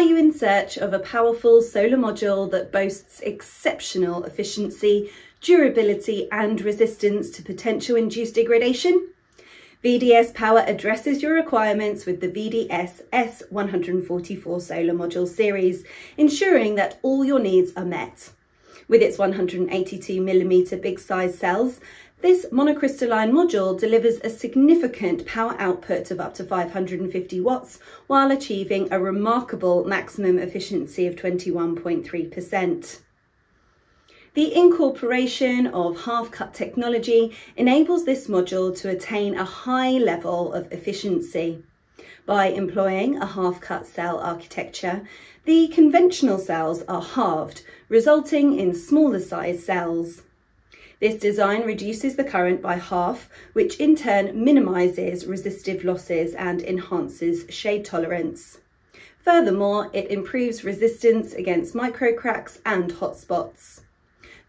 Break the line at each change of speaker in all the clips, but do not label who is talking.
Are you in search of a powerful solar module that boasts exceptional efficiency, durability and resistance to potential induced degradation? VDS Power addresses your requirements with the VDS S144 solar module series, ensuring that all your needs are met. With its 182mm big size cells, this monocrystalline module delivers a significant power output of up to 550 watts while achieving a remarkable maximum efficiency of 21.3%. The incorporation of half-cut technology enables this module to attain a high level of efficiency. By employing a half-cut cell architecture, the conventional cells are halved, resulting in smaller size cells. This design reduces the current by half, which in turn minimises resistive losses and enhances shade tolerance. Furthermore, it improves resistance against micro cracks and hotspots.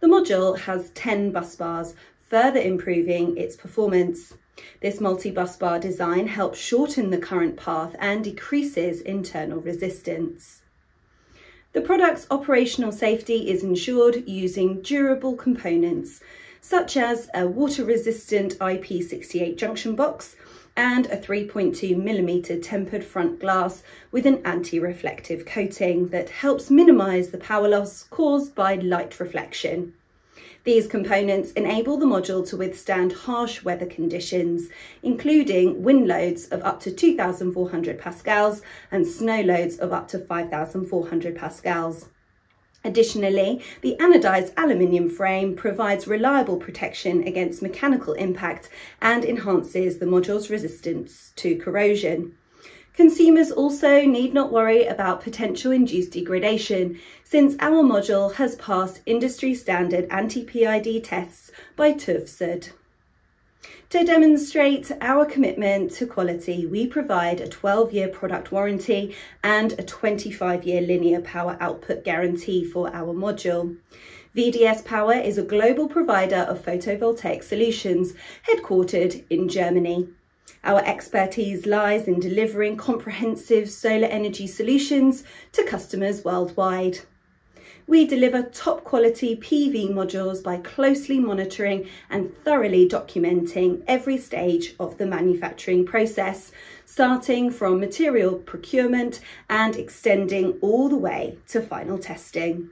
The module has 10 bus bars, further improving its performance. This multi-bus bar design helps shorten the current path and decreases internal resistance. The product's operational safety is ensured using durable components, such as a water-resistant IP68 junction box and a 3.2mm tempered front glass with an anti-reflective coating that helps minimise the power loss caused by light reflection. These components enable the module to withstand harsh weather conditions, including wind loads of up to 2,400 pascals and snow loads of up to 5,400 pascals. Additionally, the anodized aluminium frame provides reliable protection against mechanical impact and enhances the module's resistance to corrosion. Consumers also need not worry about potential induced degradation since our module has passed industry standard anti-PID tests by TÜV. To demonstrate our commitment to quality, we provide a 12-year product warranty and a 25-year linear power output guarantee for our module. VDS Power is a global provider of photovoltaic solutions headquartered in Germany. Our expertise lies in delivering comprehensive solar energy solutions to customers worldwide. We deliver top quality PV modules by closely monitoring and thoroughly documenting every stage of the manufacturing process, starting from material procurement and extending all the way to final testing.